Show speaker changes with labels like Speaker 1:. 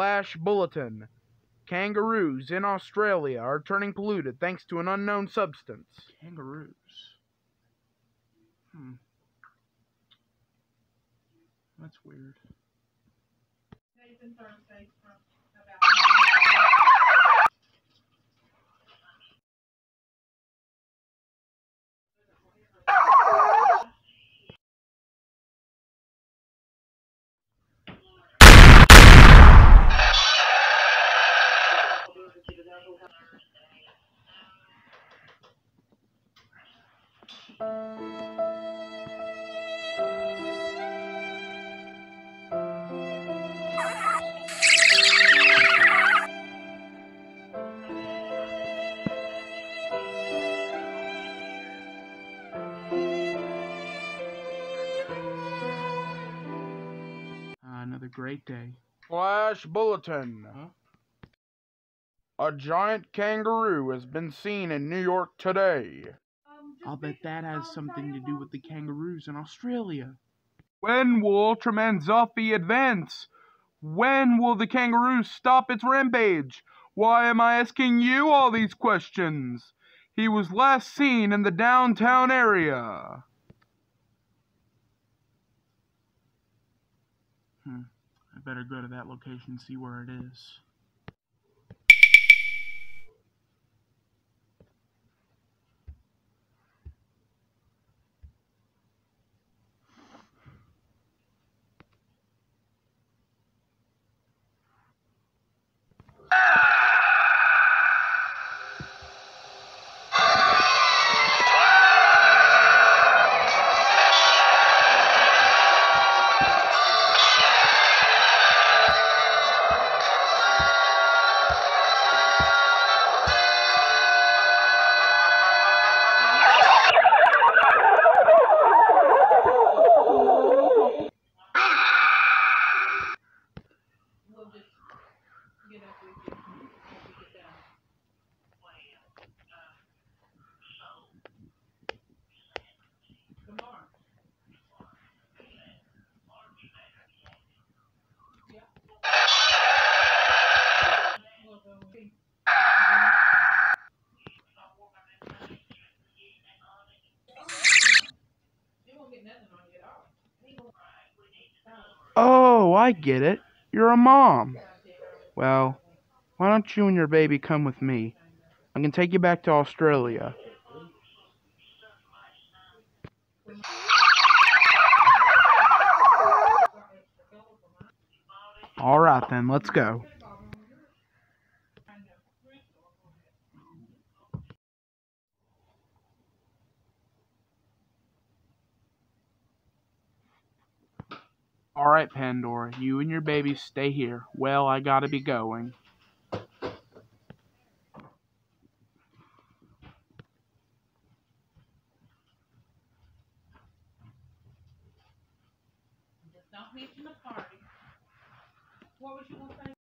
Speaker 1: Flash Bulletin. Kangaroos in Australia are turning polluted thanks to an unknown substance.
Speaker 2: Kangaroos. Hmm. That's weird. Uh, great day.
Speaker 1: Flash Bulletin.
Speaker 2: Huh?
Speaker 1: A giant kangaroo has been seen in New York today.
Speaker 2: I'll bet that has something to do with the kangaroos in Australia.
Speaker 1: When will Ultraman advance? When will the kangaroo stop its rampage? Why am I asking you all these questions? He was last seen in the downtown area.
Speaker 2: Hmm. I better go to that location and see where it is.
Speaker 1: Oh, I get it. You're a mom. Well, why don't you and your baby come with me? I can take you back to Australia. All right then, let's go. All right, Pandora, you and your baby stay here. Well, I gotta be going.
Speaker 3: Don't the party. What you gonna say?